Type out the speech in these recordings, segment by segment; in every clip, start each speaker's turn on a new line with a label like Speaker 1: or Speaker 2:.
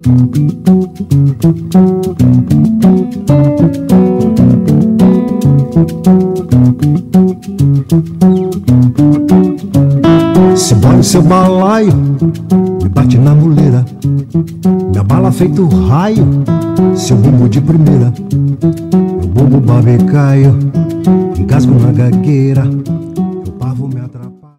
Speaker 1: Se bole seu balaio, me bate na muleira. Minha bala feito raio, seu bumbo de primeira. Meu bumbo babecaio, engasgo na gagueira. Meu pavo me atrapalha.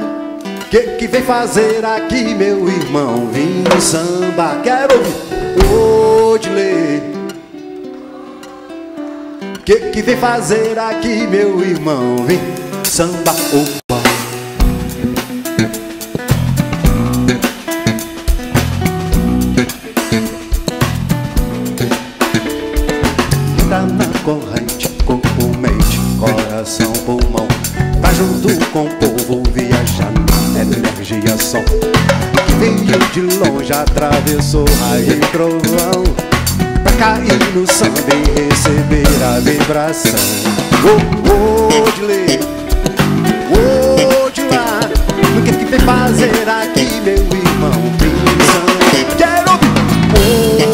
Speaker 2: que que vem fazer aqui, meu irmão? Vim samba, quero ouvir. Odilei, que que vem fazer aqui, meu irmão? Vim samba, opa. Atravessou raio e trovão. Pra cair no samba e receber a vibração. Oh, oh, de lei, oh, de lá. O que vem fazer aqui, meu irmão? Pensando, quero ouvir,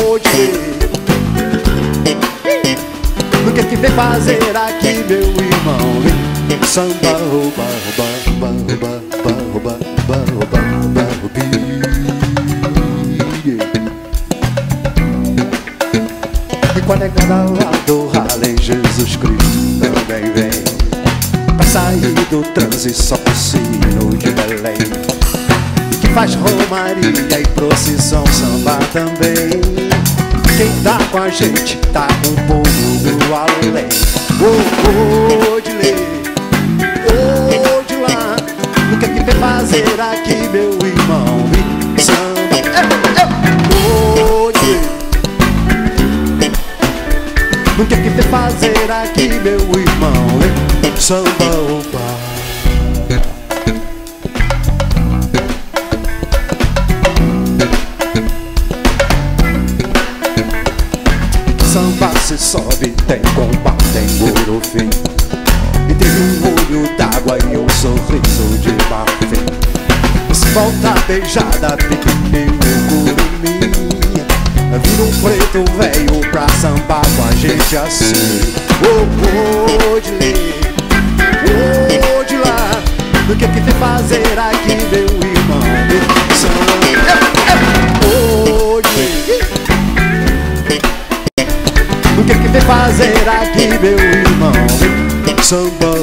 Speaker 2: oh, de lei. O que vem fazer aqui, meu irmão? Samba, rouba, Rala em Jesus Cristo também vem Pra sair do transe sino de Belém Que faz romaria e procissão samba também quem tá com a gente tá com o povo do além. Oh, oh, de lei, oh, de lá. O que é que vem fazer aqui, meu irmão? Aqui, meu irmão? Samba, opa. Samba se sobe, tem combate, tem gorofim E tem um olho d'água e um sorriso de marfim Se volta beijada, pequenininho curumim Vira um preto velho pra sambar com a gente assim Oh, lê? oh, de lá. O que que vem fazer aqui, meu irmão? São Pode Do que que fazer aqui, meu irmão? Samba,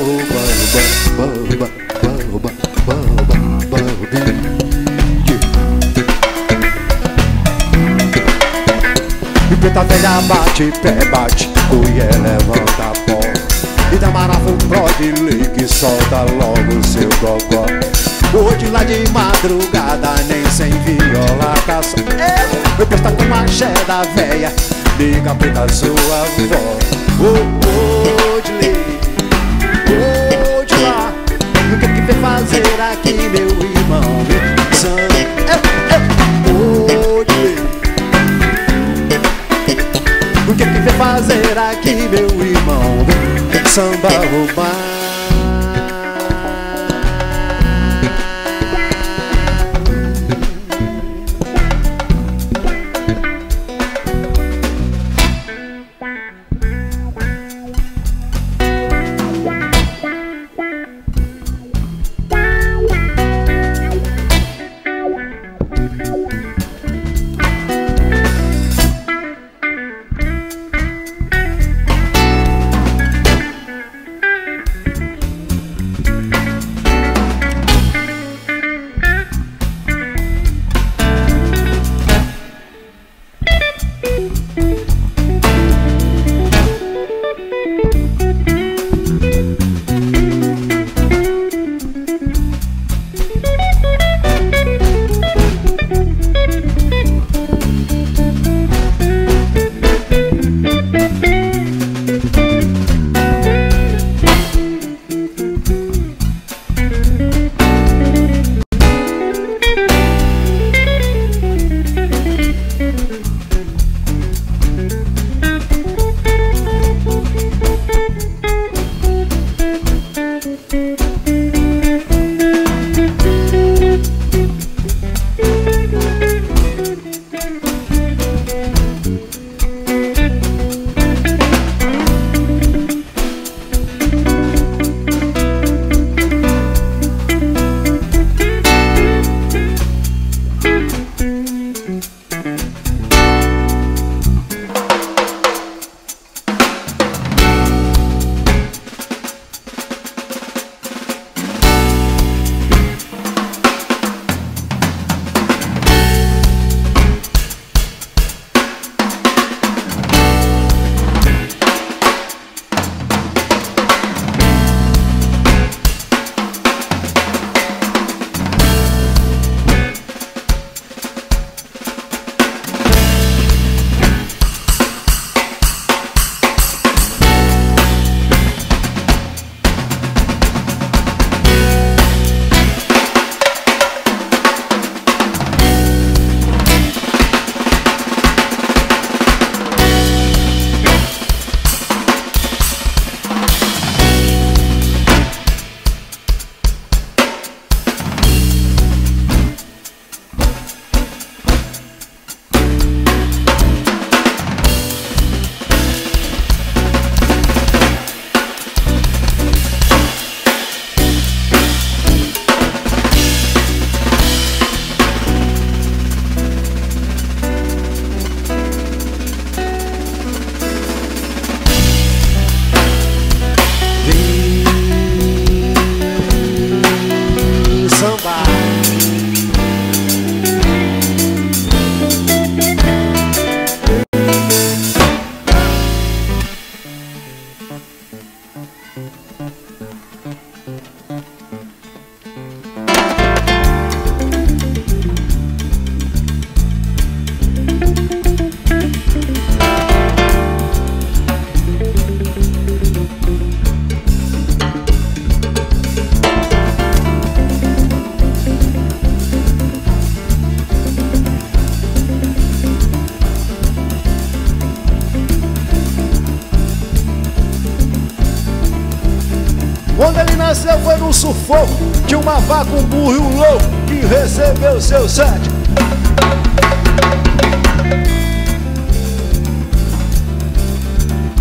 Speaker 2: preta velha bate, pé bate, cuia levanta a pó. E dá marafa um prode, ligue, solta logo seu gogó. Hoje lá de madrugada, nem sem viola caça Eu presta com axé da véia Liga preta sua avó. Oh, oh, de lei lá O que que vem fazer aqui, meu irmão? Me samba fazer aqui, meu irmão? Samba roubar sufoco de uma vaca, um burro e um louco que recebeu seu sete.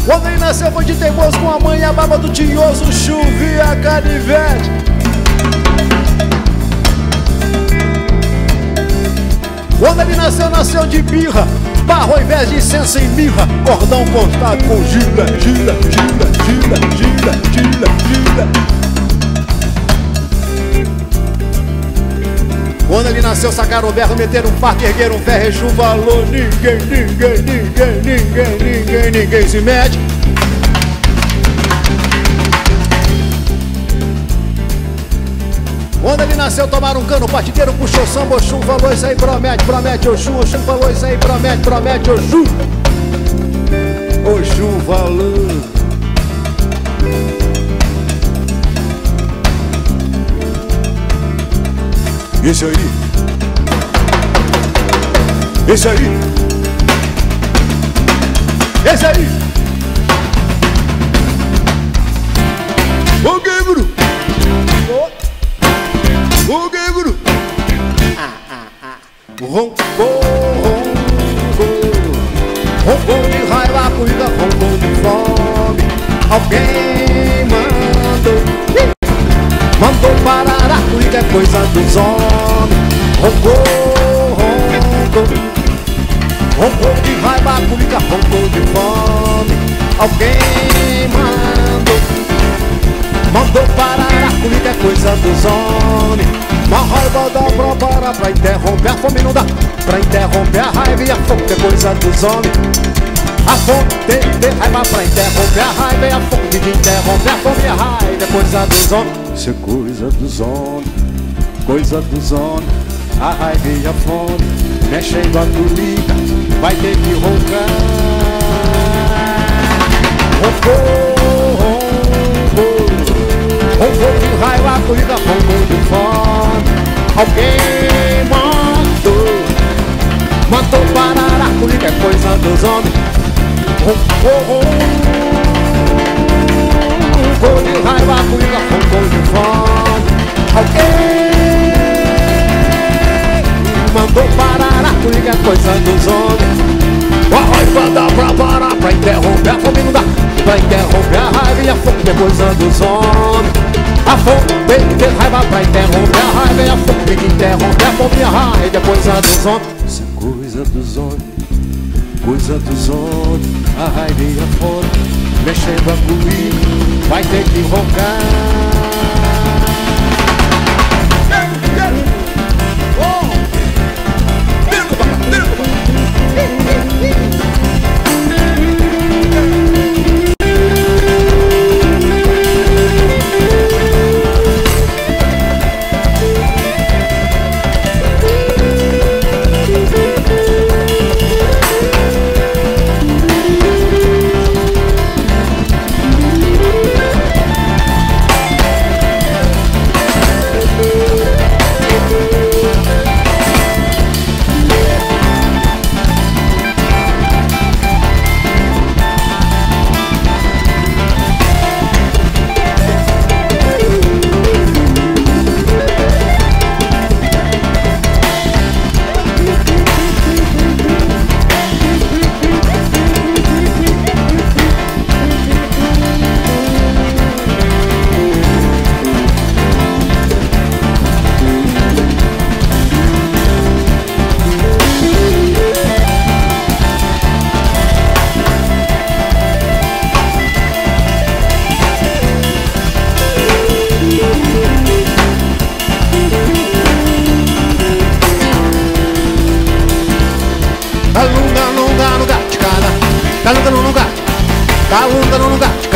Speaker 2: Quando ele nasceu foi de teimoso com a mãe e a baba do tinhoso chovia canivete. Quando ele nasceu, nasceu de birra Barro ao invés de incenso e mirra Cordão cortado com gira, gira, gira, gira, gira, gira, gira Quando ele nasceu, sacaram o berro, meteram um parque, ergueram um ferro, chuvalou Ninguém, ninguém, ninguém, ninguém, ninguém, ninguém se mete Quando ele nasceu, tomaram um cano, partideiro puxou samba, Oxum falou isso aí, promete, promete, Oxum, Oxum falou isso aí, promete, promete, Oxum. Oxum falou. Esse aí. Esse aí. Esse aí. Ok, Bruno. O que, guru? Ah, ah, ah. Ronco, ronco Ronco de raiva, corrida, ronco de fome Alguém coisa dos homens. Ronco, ronco Ronco de raiva, corrida, ronco de fome. Alguém mandou. Mandou parar a comida é coisa dos homens. Uma raiva dá pra Pra interromper a fome não dá Pra interromper a raiva e a fome é coisa dos homens. A fome ter raiva Pra interromper a raiva e a fome De interromper a fome e a raiva é coisa dos homens. Isso é coisa dos homens Coisa dos homens A raiva e a fome Mexendo a comida Vai ter que roncar. Roncou, roncou Roncou de raiva, corrida, roncou de fome. Alguém mandou Mandou parar a corrida, é coisa dos homens Roncou, roncou de raiva, corrida, roncou de fome. Alguém mandou parar a é coisa dos homens. A raiva dá pra parar, pra interromper a fome não dá. Pra interromper a raiva e a fome é coisa dos homens. A fome tem que ter raiva pra interromper a raiva E a fome tem que interromper a fome e a raiva É coisa dos homens. Isso é coisa dos homens Coisa dos homens. A raiva e a fome Mexendo a comida Vai ter que roncar